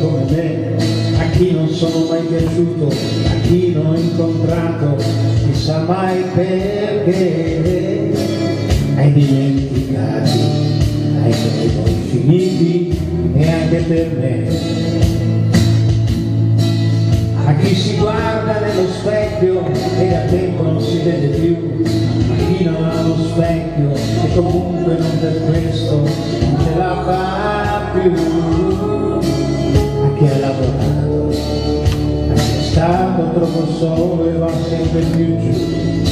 come me, a chi non sono mai piaciuto, a chi non ho incontrato, chissà mai perché, ai dimenticati, ai tuoi finiti e anche per me. A chi si guarda nello specchio e da tempo non si vede più, a chi non ha lo specchio e comunque non per questo non ce la fa più, soul if I seem to future.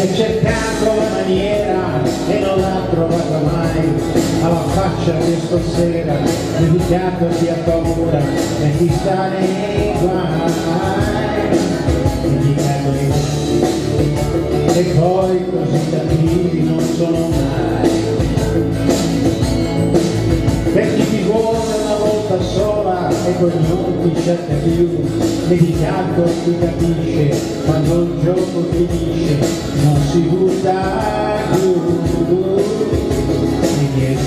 Ha cercato la maniera e non l'ha trovata mai. Alla faccia di stasera dedicato chi ha paura e chi sta nei guai e poi così cattivi non sono mai. Per chi ti vuole una volta sola e poi non ti cerca più. Dedicato chi capisce quando il gioco finisce si butta giù. Indietro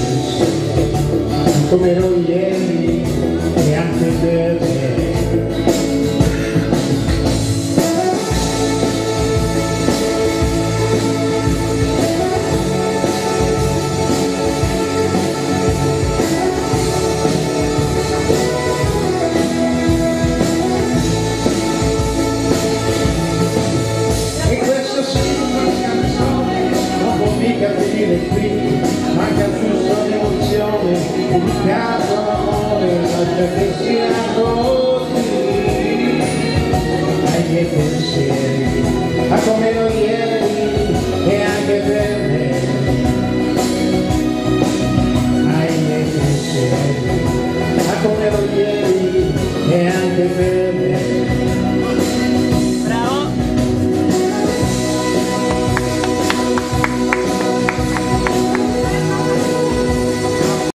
come noi ieri e anche per me fatica a venire qui manca il suo soluzione dedicato all'amore la già che sia così. Ai miei pensieri a come lo ieri e anche per me. Ai miei pensieri a come lo ieri e anche per me